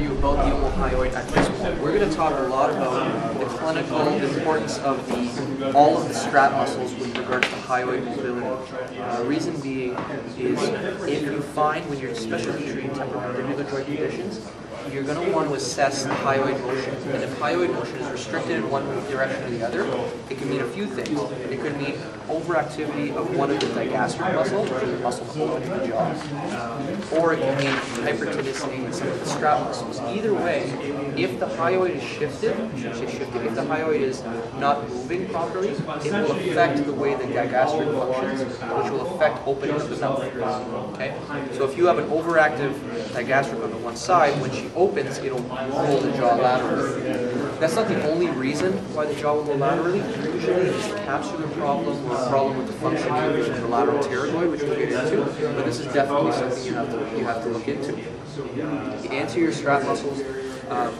you about the omohyoid at this point. We're going to talk a lot about the clinical importance of the all of the strap muscles with regards to hyoid mobility. Uh, reason being is if you find when you're especially treating temporomandibular conditions, you're going to want to assess the hyoid motion. And if hyoid motion is restricted in one direction or the other, it can mean a few things. It could mean overactivity of one of the digastric muscles, which is the muscle opening the jaw, um, or it can mean hypertonicity in some of the strap muscles. Either way, if the hyoid is shifted, shifted, if the hyoid is not moving properly, it will affect the way the digastric functions, which will affect opening of the mouth. Okay? So if you have an overactive digastric on the one side, when she opens, it'll pull the jaw laterally. That's not the only reason why the jaw will go laterally. Usually it's a capsular problem or a problem with the functioning of the lateral pterygoid, which we'll get into. But this is definitely something you have to you have to look into. The anterior strap muscles um,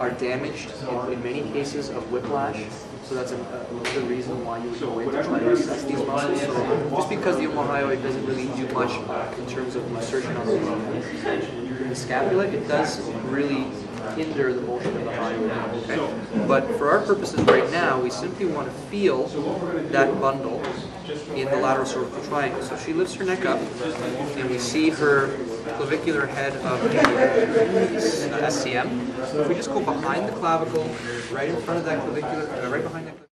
are damaged in, in many cases of whiplash. So that's a, another reason why you would go in to try to assess these muscles. So just because the omohyoid doesn't really do much in terms of the insertion on the, the scapula, it does really hinder the motion of the hyoid. Okay? But for our purposes right now, we simply want to feel that bundle in the lateral cervical triangle. So she lifts her neck up, and we see her clavicular head of the uh, SCM. If we just go behind the clavicle, right in front of that clavicular, uh, right behind that.